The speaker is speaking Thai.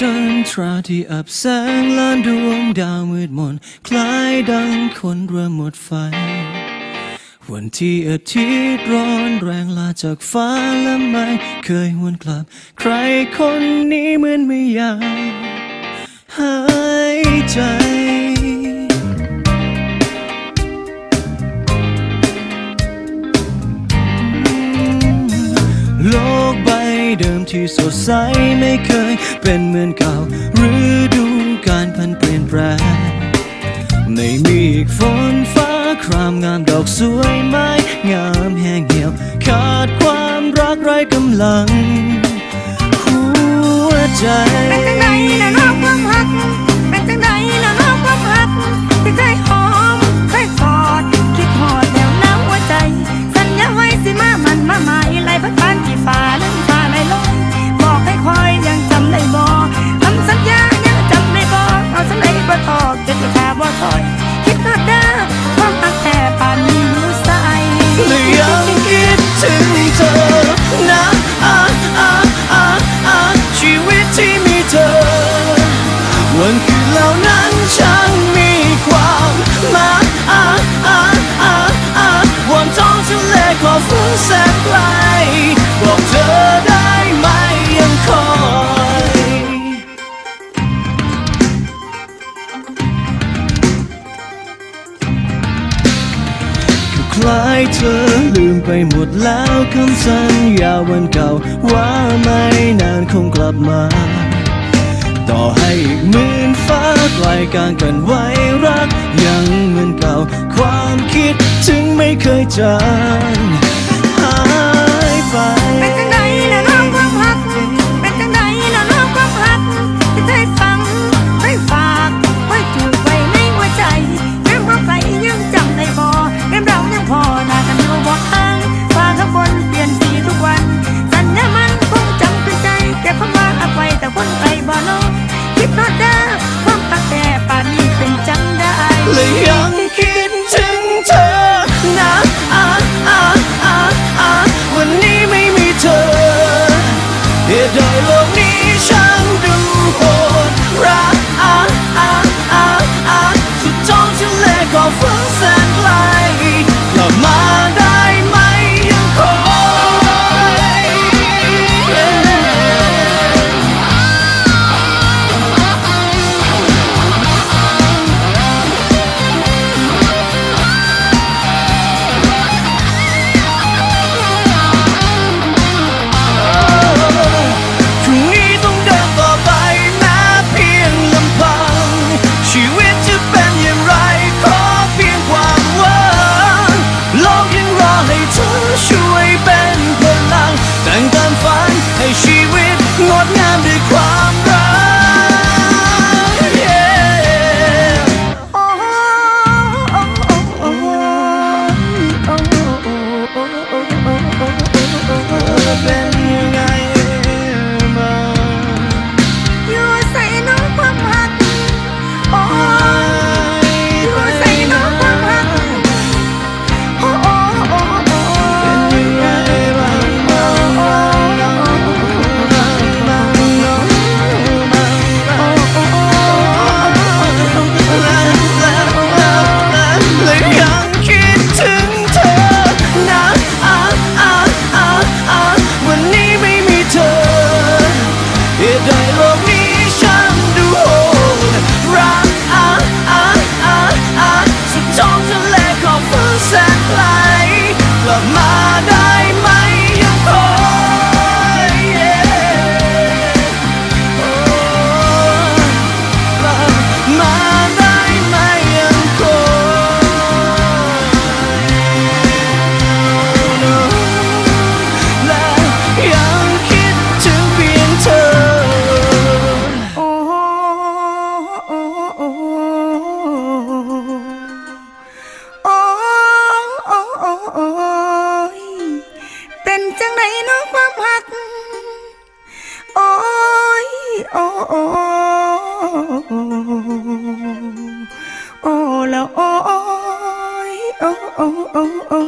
จันทราที่อับแสงล้านดวงดาวมืดมน คล้ายดังคนเริ่มหมดไฟ วันที่อาทิตย์ร้อนแรงลาจากฟ้าและไม่เคยหวนกลับ ใครคนนี้เหมือนไม่อยากหายใจ ที่สดใสไม่เคยเป็นเหมือนเก่าหรือดูการพันเปลี่ยนแปลงไม่มีอีกฝนฟ้าครามงามดอกสวยไม้งามแห้งเหี่ยว ขาดความรักไร้กำลัง หัวใจ เธอลืมไปหมดแล้วคำสัญญาวันเก่า ว่าไม่นานคงกลับมา ต่อให้อีกหมื่นฟ้าไกลกางกันไว้รัก ยังเหมือนเก่า ความคิดถึงไม่เคยจาง แยังคิดถึงเธอนะวันนี้ไม่มีเธอเหตุใดโลกนี้ฉัน ยเป็นจังไดเน้ะความหัก โอ้ยโอ้โอ้โอ้แล้วโอ้ยโอ้โอ้โอ้